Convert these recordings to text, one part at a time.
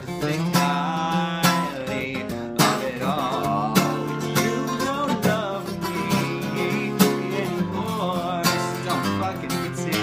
to think highly of it all. You don't love me anymore, don't fucking pretend.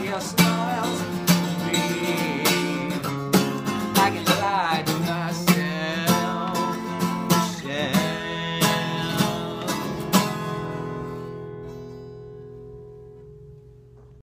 Yes.